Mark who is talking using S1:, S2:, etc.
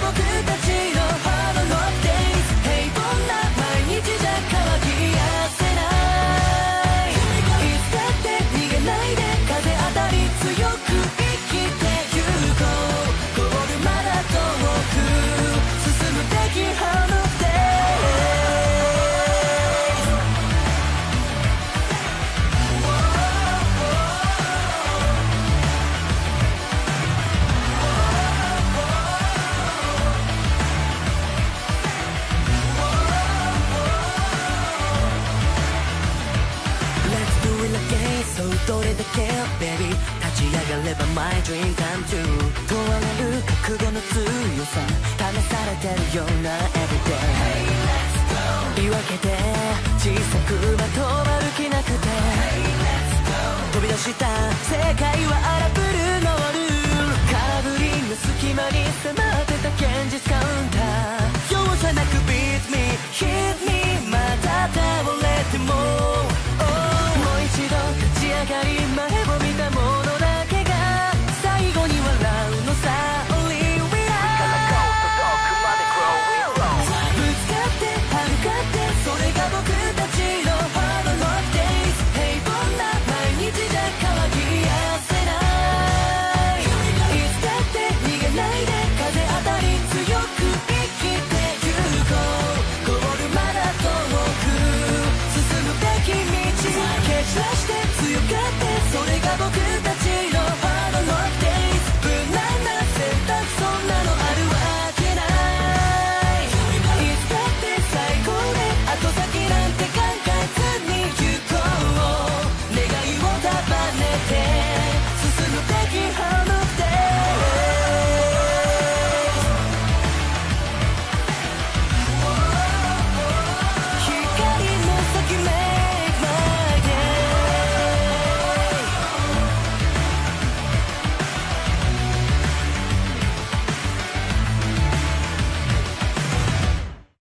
S1: double 俺だけ Baby 立ち上がれば My dream come true